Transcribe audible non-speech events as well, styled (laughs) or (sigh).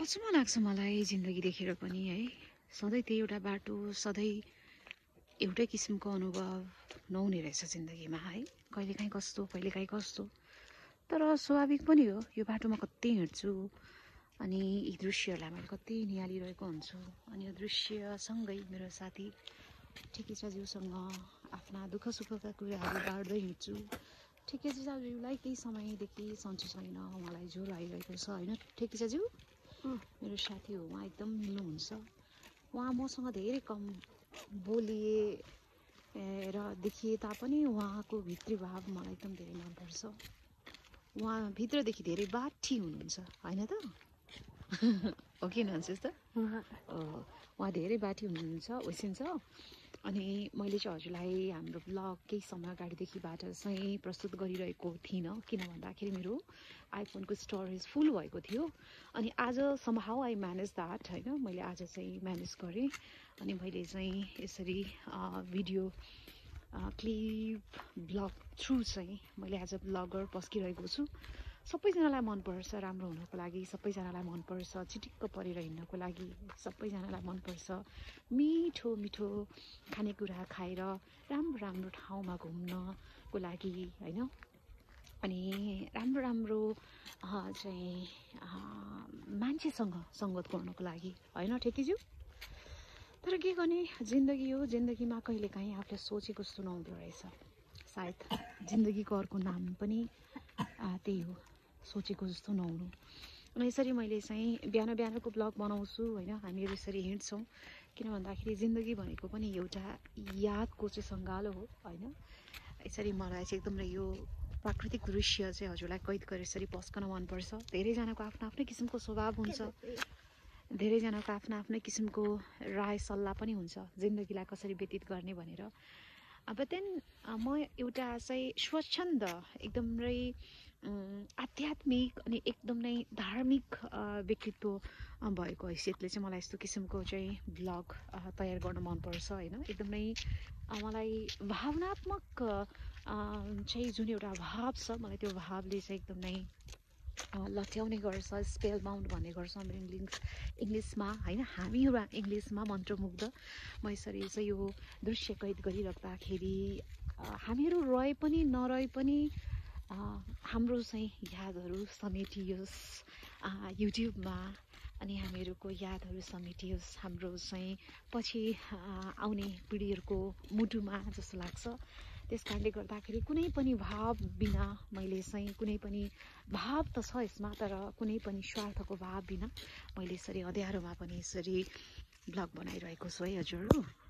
अचम्म लाग्छ मलाई जिन्दगी देखेर पनि है। सधैँ त्यही एउटा बाटो सधैँ एउटै किसिमको अनुभव नहुने रहेछ जिन्दगीमा है। कहिलेकाहीँ कस्तो कहिलेकाहीँ कस्तो। तर स्वाभाविक पनि हो यो बाटोमा कति हिँड्छु अनि यी दृश्यहरूलाई मैले कति निहालिरहेको हुन्छु। अनि यो दृश्यसँगै मेरो साथी ठिकै ज्यूसँग आफ्ना दुःख सुखका कुराहरू बाँड्दै हिँड्छु। ठिकै ज्यूलाई केही समयदेखि सन्चो छैन उहाँलाई ज्वरो आइरहेको छ होइन ठिकै ज्यू मेरो साथी हो उहाँ एकदम मिल्नुहुन्छ उहाँ मसँग धेरै कम बोलिए र देखिए तापनि उहाँको भित्री भाव मलाई एकदम धेरै मनपर्छ। उहाँ भित्रदेखि धेरै बाठी हुनुहुन्छ होइन त? (laughs) हो कि नन्सेस त उहाँ। धेरै बाठी हुनुहुन्छ ओसिन्छ अनि मैले चाहिँ हजुरलाई हाम्रो ब्लग केही समय अगाडिदेखिबाट चाहिँ प्रस्तुत गरिरहेको थिइनँ किन भन्दाखेरि मेरो आइफोनको स्टोरेज फुल भएको थियो। अनि आजसम्म हाउ आई म्यानेज द्याट होइन? मैले आज चाहिँ म्यानेज गरेँ। अनि मैले चाहिँ यसरी भिडियो क्लिप ब्लग थ्रु चाहिँ मैले आज ब्लगर पस्किरहेको छु। सबैजनालाई मनपर्छ राम्रो हुनको लागि सबैजनालाई मनपर्छ चिटिक्क परेर हिँड्नको लागि सबैजनालाई मनपर्छ। मिठो मिठो खानेकुरा खाएर राम्रो राम्रो ठाउँमा घुम्नको लागि होइन? अनि राम्रो राम्रो चाहिँ मान्छेसँग सङ्गत गर्नको लागि होइन ठेकीज्यू? तर के गर्ने? जिन्दगी हो जिन्दगीमा कहिलेकाहीँ आफूले सोचेको जस्तो नहुँदो रहेछ। सायद जिन्दगीको अर्को नाम पनि त्यही हो। सोचेको जस्तो नहुनु। अनि यसरी मैले चाहिँ बिहान बिहानको ब्लग बनाउँछु होइन? हामीहरू यसरी हिँड्छौँ। किन भन्दाखेरि जिन्दगी भनेको पनि एउटा यादको चाहिँ सङ्गालो हो होइन? यसरी मलाई चाहिँ एकदमै यो प्राकृतिक दृश्य चाहिँ हजुरलाई कैद गरेर यसरी पस्कन मनपर्छ। धेरैजनाको आफ्नो आफ्नै किसिमको स्वभाव हुन्छ। धेरैजनाको आफ्नो आफ्नै किसिमको राय सल्लाह पनि हुन्छ जिन्दगीलाई कसरी व्यतीत गर्ने भनेर। अब त्यहाँदेखि म एउटा चाहिँ स्वच्छन्द एकदमै आध्यात्मिक अनि एकदम नै धार्मिक व्यक्तित्व भएको हैसियतले चाहिँ मलाई यस्तो किसिमको चाहिँ ब्लग तयार गर्न मनपर्छ होइन? एकदमै मलाई भावनात्मक चाहिँ जुन एउटा भाव छ मलाई त्यो भावले चाहिँ एकदमै लट्याउने गर्छ स्पेल बााउन्ड भन्ने गर्छ हाम्रो इङ्ग्लिस इङ्ग्लिसमा होइन? हामीहरू इङ्ग्लिसमा मन्त्रमुग्ध म यसरी चाहिँ यो दृश्य कैद गरिराख्दाखेरि हामीहरू रहे पनि नरहे पनि हाम्रो चाहिँ यादहरू समेटियोस् युट्युबमा अनि हामीहरूको यादहरू समेटियोस्। हाम्रो चाहिँ पछि आउने पिँढीहरूको मुटुमा जस्तो लाग्छ। त्यस कारणले गर्दाखेरि कुनै पनि भाव बिना मैले चाहिँ कुनै पनि भाव त छ यसमा तर कुनै पनि स्वार्थको भाव बिना मैले यसरी अँध्यारोमा पनि यसरी ब्लग बनाइरहेको छु है हजुर।